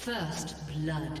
First blood.